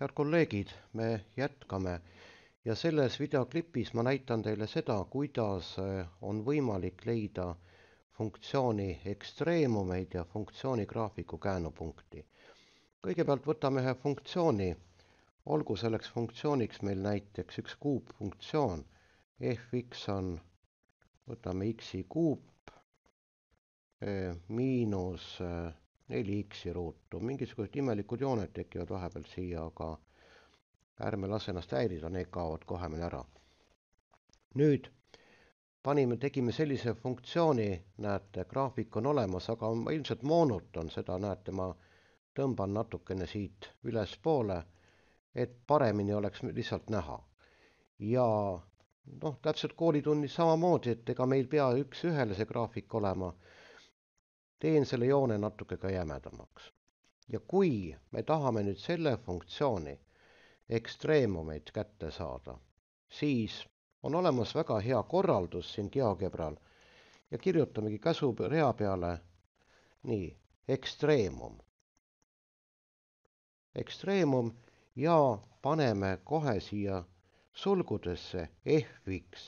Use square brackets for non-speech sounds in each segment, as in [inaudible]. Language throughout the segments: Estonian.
head kolleegid, me jätkame. Ja selles videoklipis ma näitan teile seda, kuidas eh, on võimalik leida funktsiooni ekstreemumeid ja funktsiooni graafiku käänupunkti. kõigepealt võtame ühe funktsiooni, olgu selleks funktsiooniks meil näiteks üks kuupfunktsioon, fx on, võtame x-i kuup eh, miinus neli x-i ruutu, mingisugused imelikud jooned tekivad vahepeal siia, aga ärme lase ennast häirida, need kaovad kohe meil ära. nüüd panime, tegime sellise funktsiooni, näete, graafik on olemas, aga ma ilmselt moonutan seda, näete, ma tõmban natukene siit ülespoole, et paremini oleks lihtsalt näha. ja noh, täpselt koolitunnis samamoodi, et ega meil pea üks-ühele see graafik olema teen selle joone natuke ka jämedamaks. ja kui me tahame nüüd selle funktsiooni ekstreemumeid kätte saada, siis on olemas väga hea korraldus siin GeoGebral ja kirjutamegi käsurea peale nii, ekstreemum. ekstreemum ja paneme kohe siia sulgudesse fx.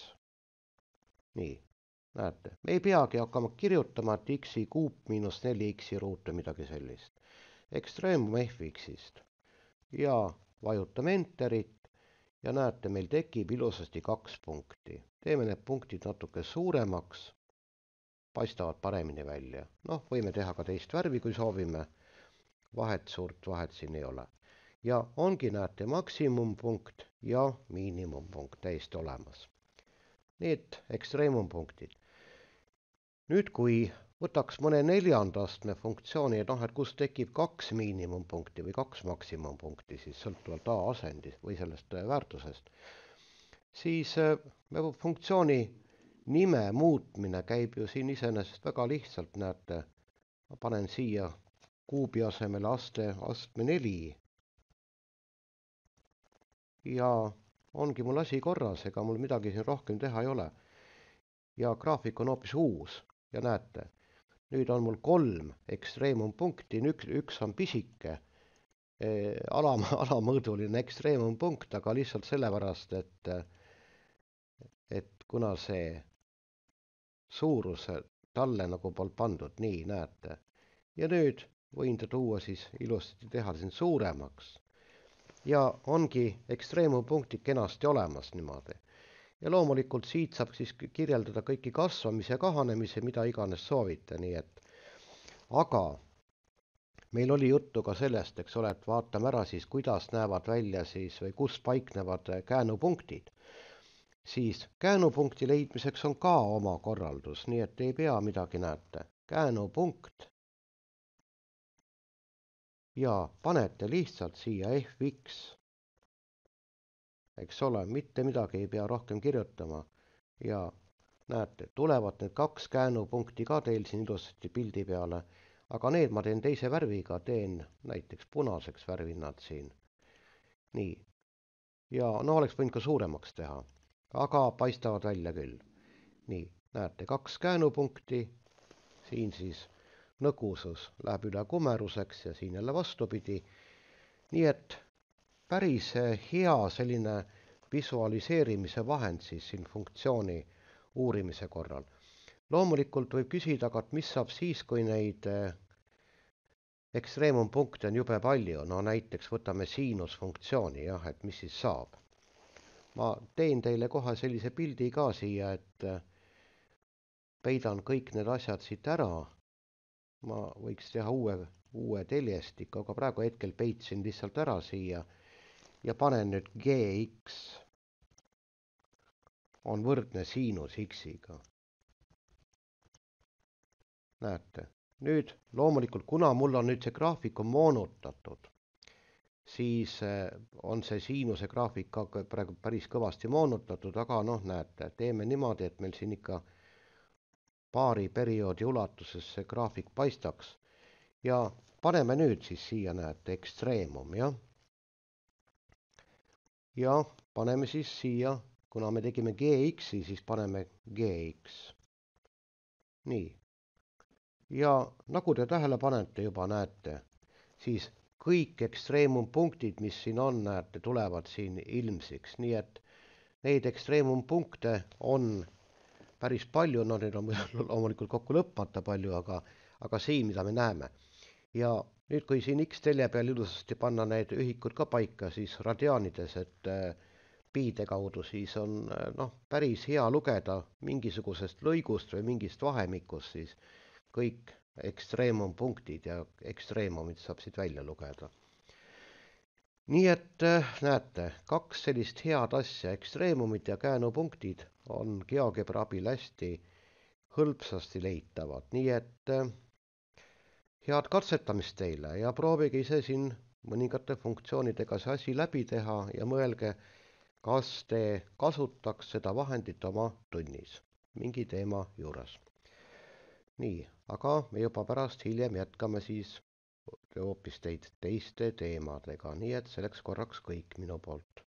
nii, näete, me ei peagi hakkama kirjutama, et x-i kuup miinus neli x-i ruut või midagi sellist. ekstreemum fx-ist ja vajutame enterit ja näete, meil tekib ilusasti kaks punkti. teeme need punktid natuke suuremaks, paistavad paremini välja. noh, võime teha ka teist värvi, kui soovime. vahet, suurt vahet siin ei ole. ja ongi, näete, maksimumpunkt ja miinimumpunkt täiesti olemas. Need ekstreemumpunktid nüüd, kui võtaks mõne neljanda astme funktsiooni, et noh, et kus tekib kaks miinimumpunkti või kaks maksimumpunkti, siis sõltuvalt A asendist või sellest äh, väärtusest, siis äh, funktsiooni nime muutmine käib ju siin iseenesest väga lihtsalt, näete, ma panen siia kuubi asemele aste, astme neli. ja ongi mul asi korras, ega mul midagi siin rohkem teha ei ole. ja graafik on hoopis uus ja näete, nüüd on mul kolm ekstreemumpunkti, üks, üks on pisike eh, alam, [laughs] alamõõduline ekstreemumpunkt, aga lihtsalt sellepärast, et, et kuna see suurus talle nagu polnud pandud, nii näete. ja nüüd võin ta tuua siis ilusasti teha siin suuremaks. ja ongi ekstreemumpunktid kenasti olemas niimoodi ja loomulikult siit saab siis kirjeldada kõiki kasvamise, kahanemise, mida iganes soovite, nii et aga meil oli juttu ka sellest, eks ole, et vaatame ära siis, kuidas näevad välja siis või kus paiknevad käänupunktid. siis käänupunkti leidmiseks on ka oma korraldus, nii et ei pea midagi, näete, käänupunkt. ja panete lihtsalt siia fx eks ole, mitte midagi ei pea rohkem kirjutama ja näete, tulevad need kaks käänupunkti ka teil siin ilusasti pildi peale, aga need ma teen teise värviga, teen näiteks punaseks värvin nad siin. nii, ja no oleks võinud ka suuremaks teha, aga paistavad välja küll. nii, näete, kaks käänupunkti, siin siis nõgusus läheb üle kumeruseks ja siin jälle vastupidi. nii et päris hea selline visualiseerimise vahend siis siin funktsiooni uurimise korral. loomulikult võib küsida, aga et mis saab siis, kui neid eh, ekstreemumpunkte on jube palju, no näiteks võtame siinusfunktsiooni jah, et mis siis saab. ma teen teile kohe sellise pildi ka siia, et eh, peidan kõik need asjad siit ära. ma võiks teha uue, uue teljestiku, aga praegu hetkel peitsin lihtsalt ära siia ja panen nüüd gx on võrdne siinus x-iga. näete, nüüd loomulikult, kuna mul on nüüd see graafik on moonutatud, siis eh, on see siinuse graafik ka praegu päris kõvasti moonutatud, aga noh, näete, teeme niimoodi, et meil siin ikka paari perioodi ulatuses see graafik paistaks. Ja paneme nüüd siis siia, näete, ekstreemum, jah ja paneme siis siia, kuna me tegime gx-i, siis paneme gx. nii. ja nagu te tähele panete juba näete, siis kõik ekstreemumpunktid, mis siin on, näete, tulevad siin ilmsiks, nii et neid ekstreemumpunkte on päris palju, no neid on [laughs] loomulikult kokku lõpmata palju, aga, aga siin, mida me näeme. Ja nüüd, kui siin X-telje peal ilusasti panna need ühikud ka paika, siis radiaanides, et äh, piide kaudu, siis on äh, noh, päris hea lugeda mingisugusest lõigust või mingist vahemikust siis kõik ekstreemumpunktid ja ekstreemumid saab siit välja lugeda. nii et äh, näete, kaks sellist head asja, ekstreemumid ja käänupunktid on GeoGebra abil hästi hõlpsasti leitavad, nii et head katsetamist teile ja proovige ise siin mõningate funktsioonidega see asi läbi teha ja mõelge, kas te kasutaks seda vahendit oma tunnis mingi teema juures nii, aga me juba pärast hiljem jätkame siis hoopis teid teiste teemadega, nii et selleks korraks kõik minu poolt.